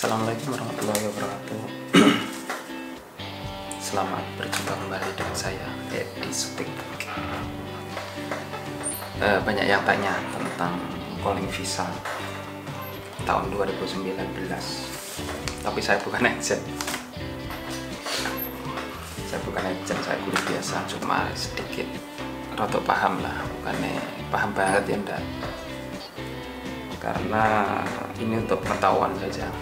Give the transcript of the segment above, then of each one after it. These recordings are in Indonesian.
Assalamualaikum warahmatullahi wabarakatuh. Selamat berjumpa kembali dengan saya Edi Sutik. Uh, Banyak yang tanya tentang calling visa tahun 2019 Tapi saya bukan agent. Saya bukan agent, saya guru biasa Cuma sedikit rotok paham lah. Bukannya paham banget ya enggak. Karena ini untuk pengetahuan saja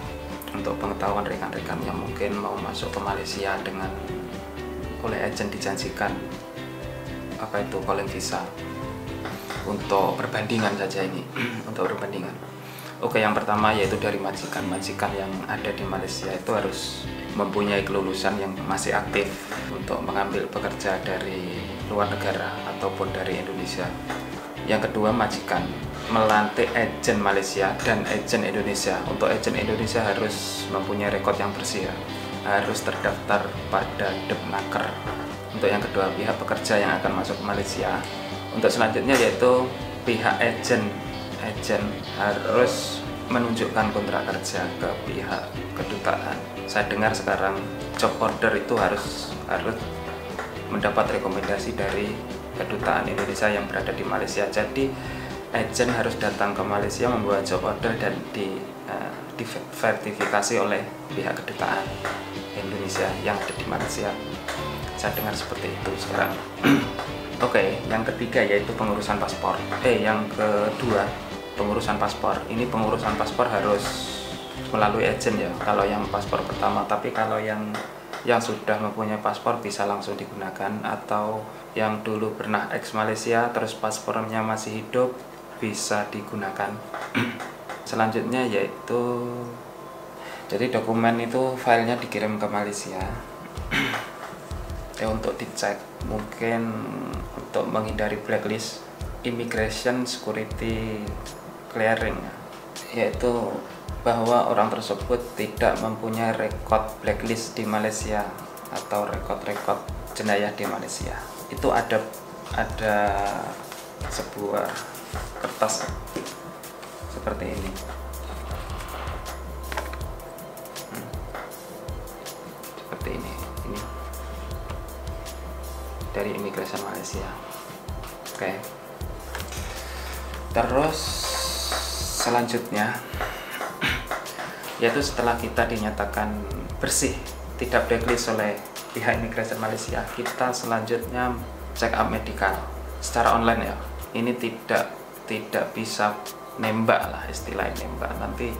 untuk pengetahuan rekan-rekan yang mungkin mau masuk ke Malaysia dengan oleh agen dijanjikan apa itu calling visa? Untuk perbandingan saja ini untuk perbandingan. Oke yang pertama yaitu dari majikan. Majikan yang ada di Malaysia itu harus mempunyai kelulusan yang masih aktif untuk mengambil pekerja dari luar negara ataupun dari Indonesia yang kedua majikan melantik agen Malaysia dan agen Indonesia. Untuk agen Indonesia harus mempunyai rekod yang bersih ya. Harus terdaftar pada Depnaker. Untuk yang kedua pihak pekerja yang akan masuk ke Malaysia. Untuk selanjutnya yaitu pihak agen agen harus menunjukkan kontrak kerja ke pihak kedutaan. Saya dengar sekarang job order itu harus harus mendapat rekomendasi dari kedutaan Indonesia yang berada di Malaysia. Jadi agent harus datang ke Malaysia membuat job order dan di uh, diverifikasi oleh pihak kedutaan Indonesia yang ada di Malaysia. Saya dengar seperti itu sekarang. Oke, okay, yang ketiga yaitu pengurusan paspor. Eh, yang kedua pengurusan paspor. Ini pengurusan paspor harus melalui agent ya. Kalau yang paspor pertama, tapi kalau yang yang sudah mempunyai paspor bisa langsung digunakan atau yang dulu pernah ex Malaysia terus paspornya masih hidup bisa digunakan. Selanjutnya yaitu jadi dokumen itu filenya dikirim ke Malaysia. Ya untuk dicek mungkin untuk menghindari blacklist immigration security clearing yaitu bahwa orang tersebut tidak mempunyai rekod blacklist di Malaysia atau rekod-rekod jenayah di Malaysia itu ada ada sebuah kertas seperti ini hmm. seperti ini ini dari imigrasi Malaysia oke okay. terus selanjutnya yaitu setelah kita dinyatakan bersih tidak blacklist oleh pihak imigrasi Malaysia. Kita selanjutnya check up medical secara online ya. Ini tidak tidak bisa nembak lah istilah nembak. Nanti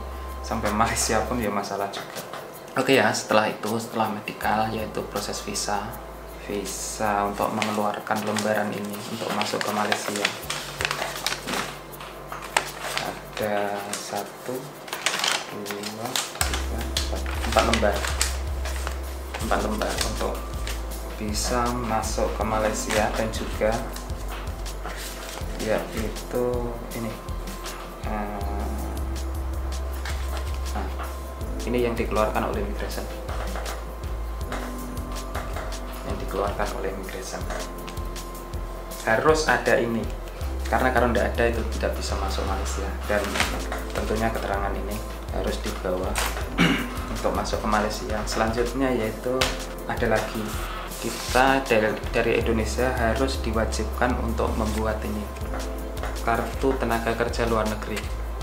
sampai Malaysia pun ya masalah juga. Oke ya setelah itu setelah medical yaitu proses visa visa untuk mengeluarkan lembaran ini untuk masuk ke Malaysia. Ada satu dua tiga empat empat lembar empat lembar untuk bisa masuk ke Malaysia dan juga yaitu ini nah, ini yang dikeluarkan oleh immigration yang dikeluarkan oleh immigration harus ada ini. Karena kalau tidak ada itu tidak bisa masuk Malaysia. Dan tentunya keterangan ini harus dibawa untuk masuk ke Malaysia. Selanjutnya yaitu ada lagi. Kita dari, Indonesia harus diwajibkan untuk membuat ini kartu tenaga kerja luar negeri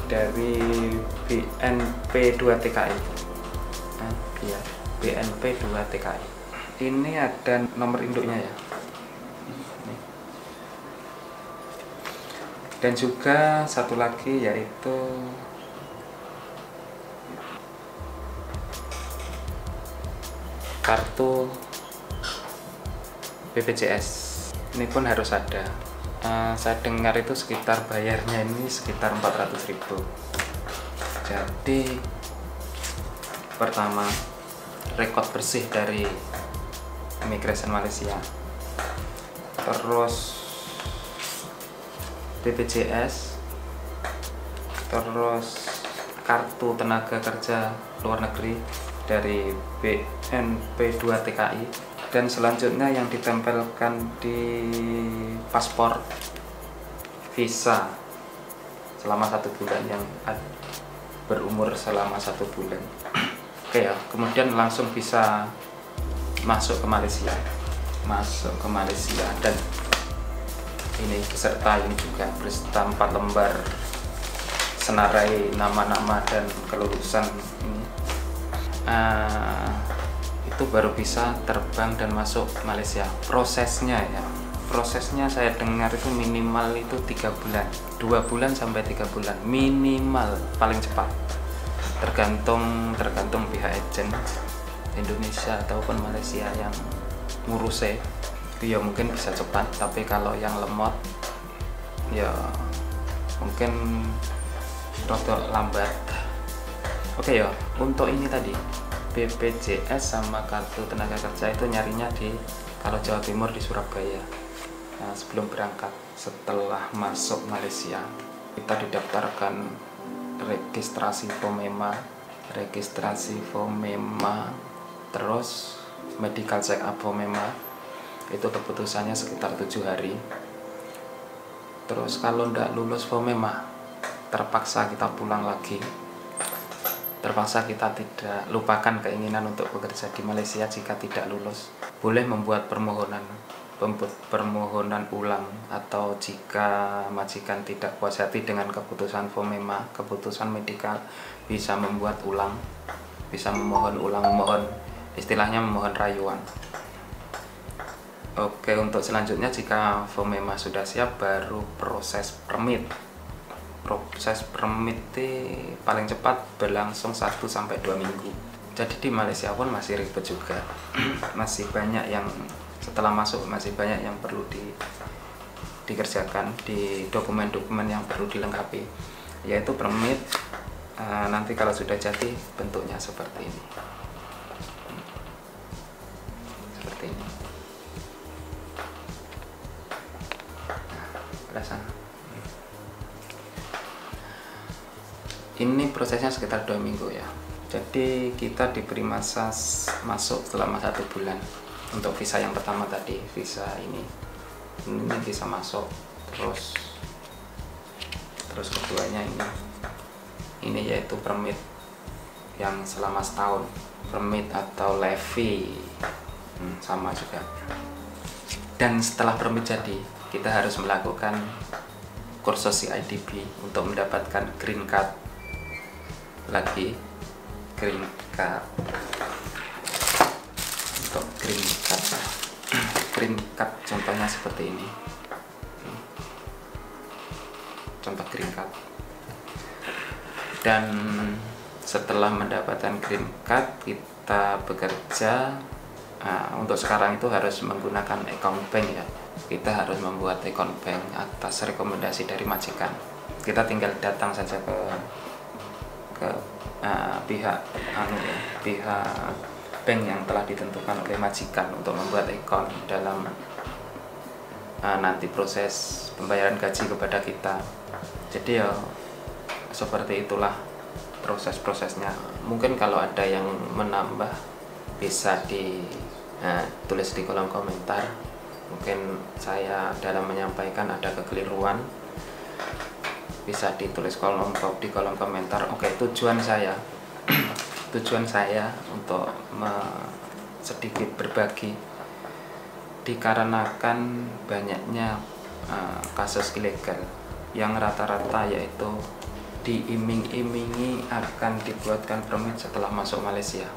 dari BNP 2 TKI nah, iya BNP 2 TKI ini ada nomor induknya ya. Dan juga satu lagi yaitu kartu BPJS ini pun harus ada. Uh, saya dengar itu sekitar bayarnya ini sekitar 400 ribu. Jadi pertama rekod bersih dari Immigration Malaysia. Terus BPJS terus kartu tenaga kerja luar negeri dari BNP 2 TKI dan selanjutnya yang ditempelkan di paspor visa selama satu bulan yang berumur selama satu bulan. Oke ya. Kemudian langsung bisa masuk ke Malaysia. Masuk ke Malaysia. Dan ini beserta ini juga beserta empat lembar senarai nama-nama dan kelulusan ini uh, itu baru bisa terbang dan masuk Malaysia. Prosesnya ya. Prosesnya saya dengar itu minimal itu tiga bulan. Dua bulan sampai tiga bulan. Minimal paling cepat. Tergantung tergantung pihak agent Indonesia ataupun Malaysia yang ngurusnya. Itu ya mungkin bisa cepat tapi kalau yang lemot ya mungkin rada lambat. Oke ya untuk ini tadi BPJS sama kartu tenaga kerja itu nyarinya di kalau Jawa Timur di Surabaya. Nah, sebelum berangkat setelah masuk Malaysia kita didaftarkan registrasi FOMEMA. Registrasi FOMEMA terus medical check up FOMEMA. Itu keputusannya sekitar tujuh hari. Terus kalau tidak lulus FOMEMA terpaksa kita pulang lagi terpaksa kita tidak lupakan keinginan untuk bekerja di Malaysia jika tidak lulus. Boleh membuat permohonan permohonan ulang atau jika majikan tidak puas hati dengan keputusan FOMEMA keputusan medikal bisa membuat ulang bisa memohon ulang memohon istilahnya memohon rayuan. Oke untuk selanjutnya jika FOMEMA sudah siap baru proses permit proses permit paling cepat berlangsung 1 sampai 2 minggu. Jadi di Malaysia pun masih ribet juga. Masih banyak yang setelah masuk masih banyak yang perlu di dikerjakan di dokumen-dokumen yang perlu dilengkapi yaitu permit uh, nanti kalau sudah jadi bentuknya seperti ini. Seperti ini. Nah, ini prosesnya sekitar dua minggu ya. Jadi kita diberi masa masuk selama satu bulan untuk visa yang pertama tadi visa ini. Ini bisa masuk. Terus terus keduanya ini. Ini yaitu permit yang selama setahun. Permit atau levy. Hmm, sama juga. Dan setelah permit jadi kita harus melakukan kursus CIDB untuk mendapatkan green card lagi card untuk green card contohnya seperti ini. Contoh card dan setelah mendapatkan green card kita bekerja nah, untuk sekarang itu harus menggunakan account bank ya. Kita harus membuat account bank atas rekomendasi dari majikan. Kita tinggal datang saja ke ke uh, pihak anu ya, pihak bank yang telah ditentukan oleh majikan untuk membuat account dalam uh, nanti proses pembayaran gaji kepada kita. Jadi ya seperti itulah proses-prosesnya. Mungkin kalau ada yang menambah bisa ditulis uh, di kolom komentar. Mungkin saya dalam menyampaikan ada kekeliruan bisa ditulis kolom di kolom komentar. Oke tujuan saya. Tujuan saya untuk sedikit berbagi dikarenakan banyaknya uh, kasus ilegal yang rata-rata yaitu diiming-imingi akan dibuatkan permit setelah masuk Malaysia.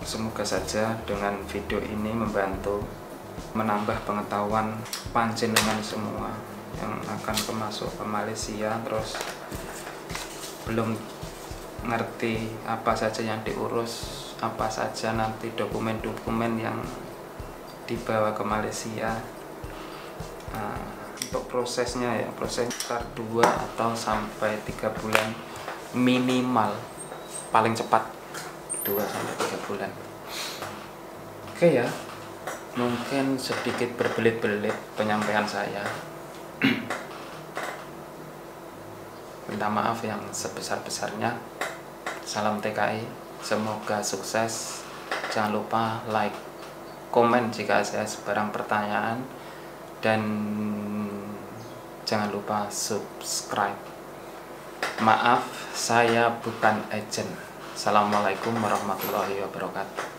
Semoga saja dengan video ini membantu menambah pengetahuan panjenengan semua yang akan ke masuk ke Malaysia terus belum ngerti apa saja yang diurus apa saja nanti dokumen-dokumen yang dibawa ke Malaysia. Nah, untuk prosesnya ya proses sekitar 2 atau sampai tiga bulan minimal paling cepat 2 sampai tiga bulan. Oke ya mungkin sedikit berbelit-belit penyampaian saya minta maaf yang sebesar-besarnya. Salam TKI semoga sukses. Jangan lupa like komen jika saya sebarang pertanyaan. Dan jangan lupa subscribe. Maaf saya bukan agent. Assalamualaikum warahmatullahi wabarakatuh